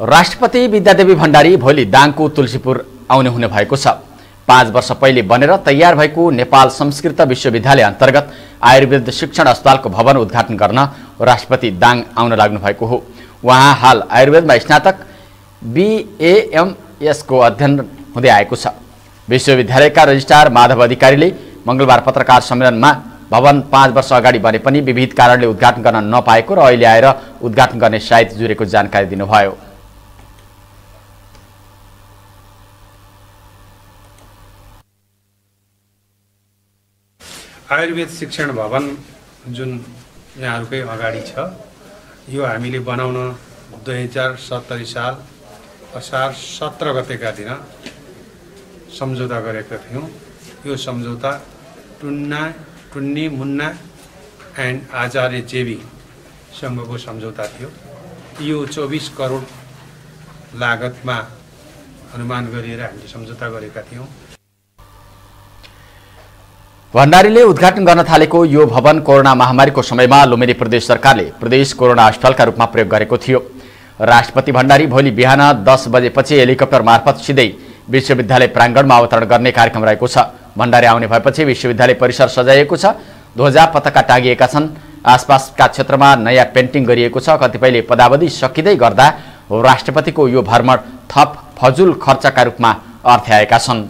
राष्ट्रपति विद्यादेवी भण्डारी भोलि दाङको तुलसीपुर आउने हुने भएको छ। पाँच वर्ष पहिले बनेर तयार भएको नेपाल संस्कृत विश्वविद्यालय अन्तर्गत आयुर्वेद शिक्षण अस्पतालको भवन उद्घाटन गर्न राष्ट्रपति दाङ आउन लाग्नु भएको हो। उहाँ हाल आयुर्वेदमा स्नातक बिएएमएसको अध्ययन हुँदै आएको छ। विश्वविद्यालयका रजिस्ट्रार माधव अधिकारीले मङ्गलबार पत्रकार सम्मेलनमा भवन पाँच वर्ष अगाडि बने पनि विविध कारणले उद्घाटन गर्न नपाएको र अहिले आएर उद्घाटन गर्ने साइत जुरेको जानकारी दिनुभयो। आयुर्वेद शिक्षण भवन जुन यहाँहरूकै अगाडि छ यो हामीले बनाउन दुई हजार सत्तरी साल असार सत्र गतेका दिन सम्झौता गरेका थियौँ। यो सम्झौता टुन्ना टुन्नी मुन्ना एन्ड आचार्य जेबीसँगको सम्झौता थियो। यो चौबिस करोड लागतमा अनुमान गरिएर हामीले सम्झौता गरेका थियौँ। भण्डारीले उद्घाटन गर्न थालेको यो भवन कोरोना महामारीको समयमा लुम्बिनी प्रदेश सरकारले प्रदेश कोरोना अस्पतालका रूपमा प्रयोग गरेको थियो। राष्ट्रपति भण्डारी भोलि बिहान दस बजेपछि हेलिकप्टर मार्फत सिधै विश्वविद्यालय प्राङ्गणमा अवतरण गर्ने कार्यक्रम रहेको छ। भण्डारी आउने भएपछि विश्वविद्यालय परिसर सजाइएको छ। ध्वजा पताका टाँगिएका छन्। आसपासका क्षेत्रमा नयाँ पेन्टिङ गरिएको छ। कतिपयले पदावधि सकिँदै गर्दा राष्ट्रपतिको यो भ्रमण थप फजुल खर्चका रूपमा अर्थ्याएका छन्।